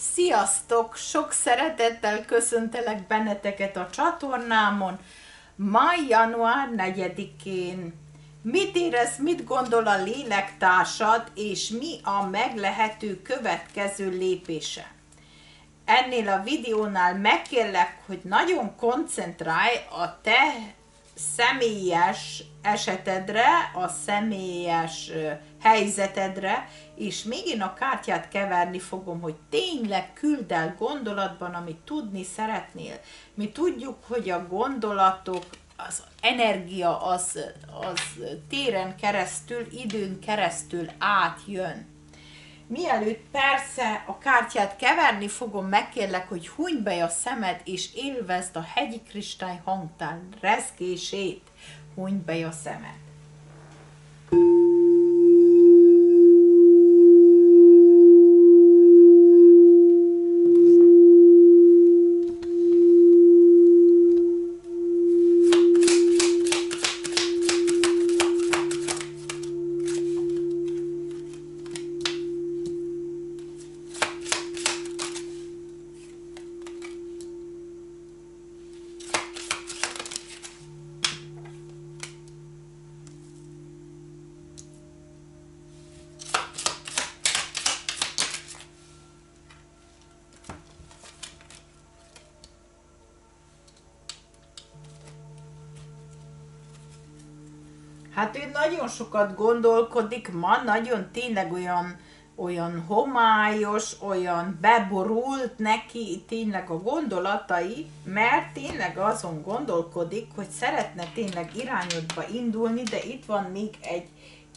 Sziasztok! Sok szeretettel köszöntelek benneteket a csatornámon. Mai január 4-én. Mit érez, mit gondol a lélektársad, és mi a meglehető következő lépése? Ennél a videónál megkérlek, hogy nagyon koncentrálj a te személyes esetedre, a személyes helyzetedre, és még én a kártyát keverni fogom, hogy tényleg küld el gondolatban, amit tudni szeretnél. Mi tudjuk, hogy a gondolatok, az energia az, az téren keresztül, időn keresztül átjön. Mielőtt persze a kártyát keverni fogom, megkérlek, hogy huny be a szemed, és élvezd a hegyi kristály hangtál rezgését. Huny be a szemed. Hát ő nagyon sokat gondolkodik ma, nagyon tényleg olyan, olyan homályos, olyan beborult neki tényleg a gondolatai, mert tényleg azon gondolkodik, hogy szeretne tényleg irányodba indulni, de itt van még egy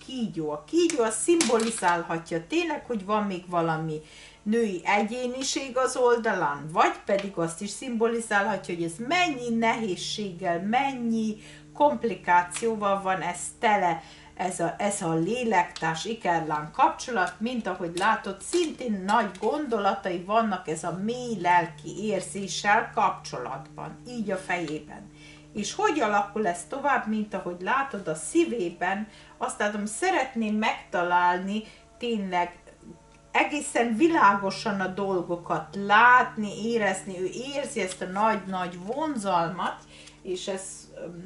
kígyó. A kígyó az szimbolizálhatja tényleg, hogy van még valami női egyéniség az oldalán, vagy pedig azt is szimbolizálhatja, hogy ez mennyi nehézséggel, mennyi komplikációval van ez tele, ez a, ez a lélektárs ikerlán kapcsolat, mint ahogy látod, szintén nagy gondolatai vannak ez a mély lelki érzéssel kapcsolatban, így a fejében. És hogy alakul ez tovább, mint ahogy látod a szívében, azt látom, szeretném megtalálni tényleg egészen világosan a dolgokat látni, érezni, ő érzi ezt a nagy-nagy vonzalmat, és ez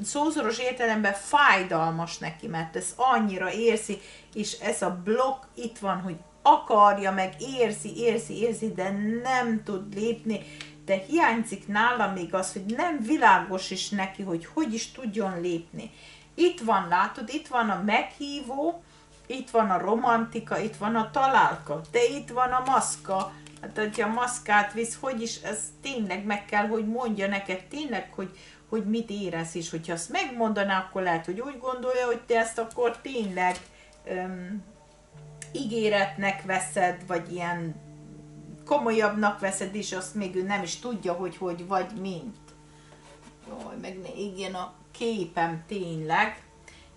szószoros értelemben fájdalmas neki, mert ez annyira érzi, és ez a blokk itt van, hogy akarja, meg érzi, érzi, érzi, de nem tud lépni, de hiányzik nála még az, hogy nem világos is neki, hogy hogy is tudjon lépni. Itt van, látod, itt van a meghívó, itt van a romantika, itt van a találka, de itt van a maszka, hát hogyha maszkát visz, hogy is, ez tényleg meg kell, hogy mondja neked tényleg, hogy, hogy mit érez, és hogyha azt megmondaná, akkor lehet, hogy úgy gondolja, hogy te ezt akkor tényleg öm, ígéretnek veszed, vagy ilyen komolyabbnak veszed, és azt még ő nem is tudja, hogy hogy vagy mint. Jaj, meg ne igen a képem tényleg.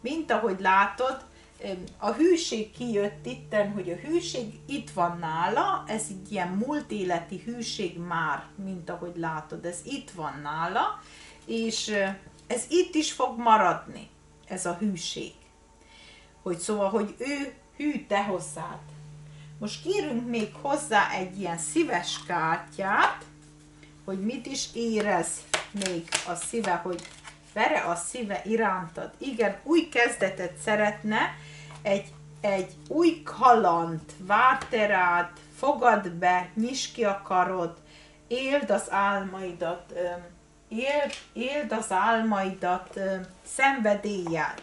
Mint ahogy látod, a hűség kijött itten, hogy a hűség itt van nála, ez egy ilyen múlt életi hűség már, mint ahogy látod, ez itt van nála, és ez itt is fog maradni, ez a hűség. Hogy szóval, hogy ő hű te hozzád. Most kérünk még hozzá egy ilyen szíves kártyát, hogy mit is érez még a szíve, hogy vere a szíve irántad. Igen, új kezdetet szeretne, egy, egy új kaland, vár fogad be, nyisd ki a karod, éld az álmaidat, éld, éld az álmaidat szenvedéllyel.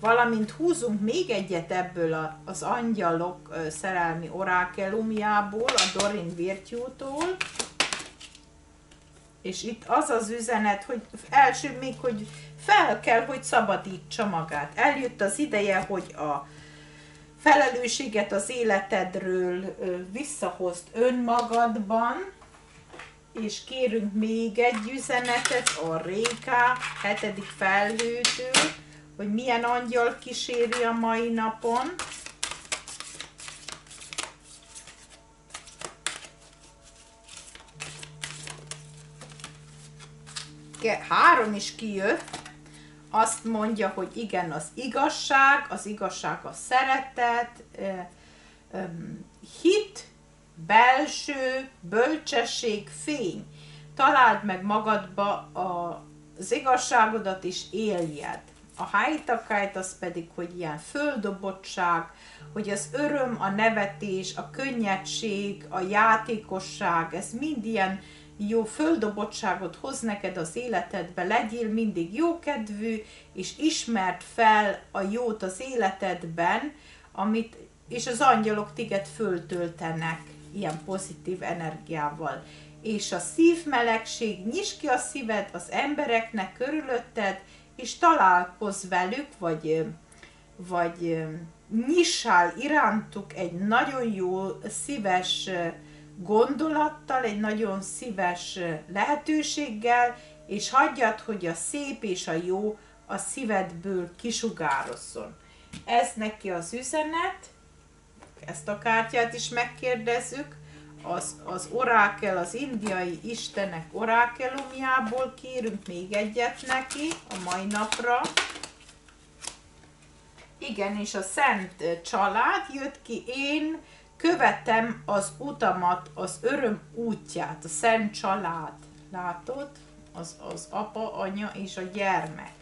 Valamint húzunk még egyet ebből a, az angyalok szerelmi orákelumjából, a Dorin Virtue-tól. És itt az az üzenet, hogy első még, hogy fel kell, hogy szabadítsa magát. Eljött az ideje, hogy a felelősséget az életedről visszahozd önmagadban, és kérünk még egy üzenetet a Réka hetedik felhőtől, hogy milyen angyal kíséri a mai napon. Három is kijött, azt mondja, hogy igen, az igazság, az igazság a szeretet, hit, belső bölcsesség, fény. Találd meg magadba a, az igazságodat és éljed. A hájtakájt az pedig, hogy ilyen földobottság, hogy az öröm, a nevetés, a könnyedség, a játékosság, ez mind ilyen jó földobottságot hoz neked az életedbe, legyél mindig jókedvű, és ismert fel a jót az életedben, amit, és az angyalok téged föltöltenek ilyen pozitív energiával. És a szívmelegség, nyisd ki a szíved az embereknek körülötted, és találkozz velük, vagy, vagy nyissál irántuk egy nagyon jó, szíves gondolattal, egy nagyon szíves lehetőséggel, és hagyjad, hogy a szép és a jó a szívedből kisugározzon. Ez neki az üzenet, ezt a kártyát is megkérdezzük, az, az orákel, az indiai istenek orákelumjából kérünk még egyet neki a mai napra. Igen, és a Szent Család jött ki, én követem az utamat, az öröm útját, a Szent Család. Látod? Az, az apa, anya és a gyermek.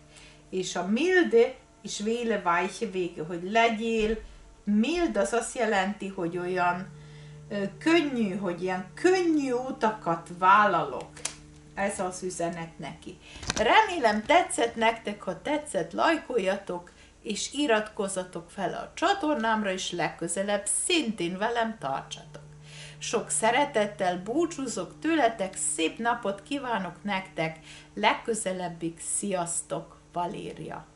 És a milde is véle weiche vége, hogy legyél mild, az azt jelenti, hogy olyan ö, könnyű, hogy ilyen könnyű utakat vállalok. Ez az üzenet neki. Remélem tetszett nektek, ha tetszett, lajkoljatok, és iratkozzatok fel a csatornámra, és legközelebb szintén velem tartsatok. Sok szeretettel búcsúzok tőletek, szép napot kívánok nektek, legközelebbig sziasztok, Valéria!